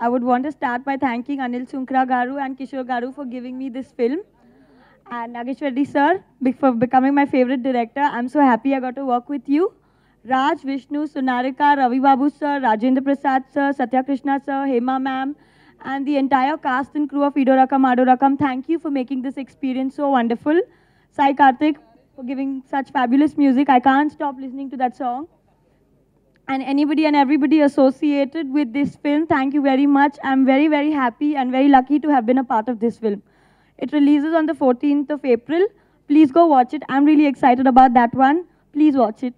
I would want to start by thanking Anil Sunkara Garu and Kishore Garu for giving me this film. And Nageshwari sir, for becoming my favorite director. I'm so happy I got to work with you. Raj, Vishnu, Sonarika, Ravi Babu sir, Rajendra Prasad sir, Satya Krishna sir, Hema ma'am, and the entire cast and crew of Edorakam Adorakam, thank you for making this experience so wonderful. Sai Karthik for giving such fabulous music. I can't stop listening to that song. And anybody and everybody associated with this film, thank you very much. I'm very, very happy and very lucky to have been a part of this film. It releases on the 14th of April. Please go watch it. I'm really excited about that one. Please watch it.